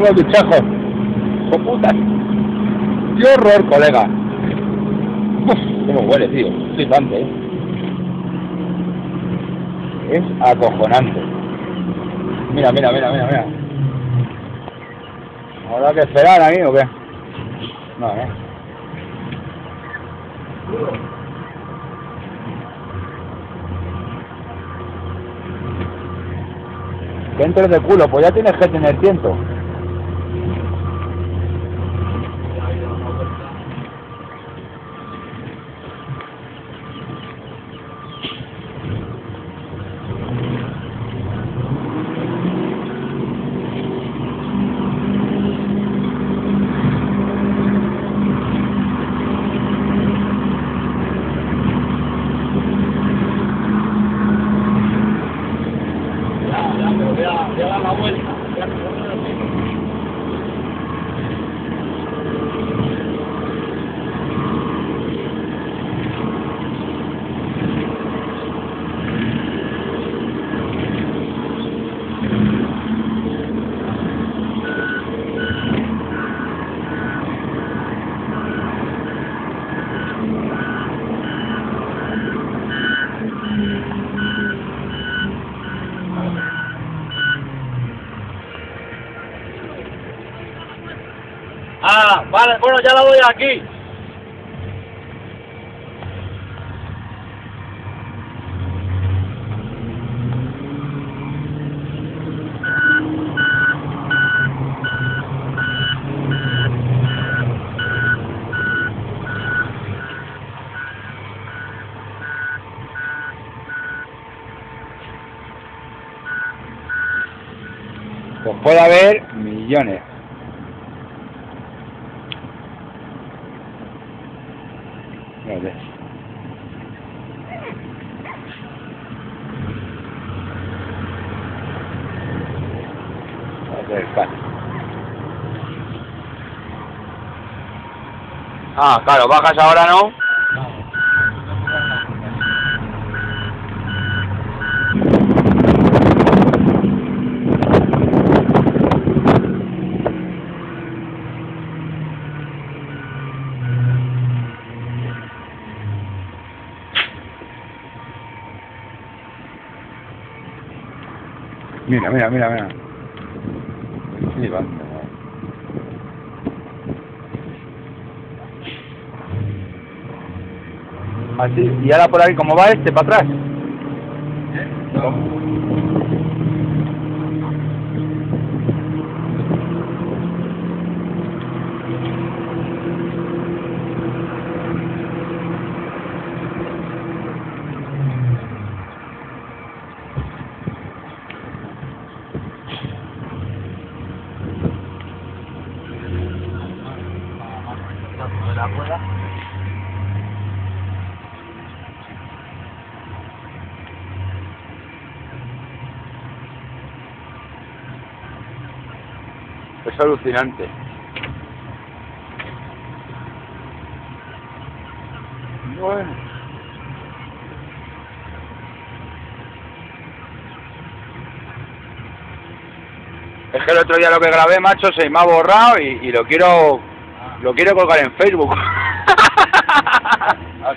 los bichejos. ¡Oh, puta! ¡Qué horror, colega! Uf, cómo huele, tío. Flipante, ¿eh? Es acojonante. Mira, mira, mira, mira, mira. ¿Habrá que esperar ahí o qué? No, ¿eh? Que entres de culo, pues ya tienes que tener tiento. Vale, bueno, ya la doy aquí. Pues puede haber millones. A. Ah, claro, bajas ahora, ¿no? Mira, mira, mira, mira. Flipante, ¿no? Así, y ahora por ahí, ¿cómo va este para atrás? Es alucinante. Bueno. Es que el otro día lo que grabé, macho, se me ha borrado y, y lo quiero lo quiero colgar en Facebook. Ah.